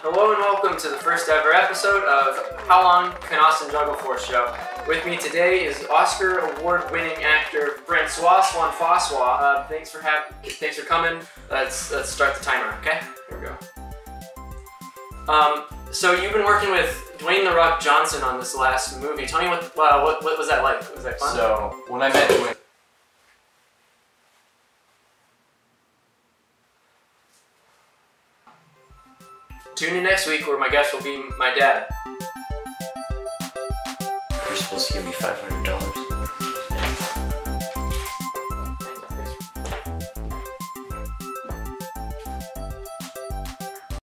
Hello and welcome to the first ever episode of How Long Can Austin Juggle For Show. With me today is Oscar award-winning actor Francois Swan. Uh, thanks for having, thanks for coming. Let's let's start the timer. Okay, here we go. Um, so you've been working with Dwayne the Rock Johnson on this last movie. Tell me what uh, what what was that like? Was that fun? So when I met Dwayne, Tune in next week where my guest will be my dad. you're supposed to give me five hundred dollars.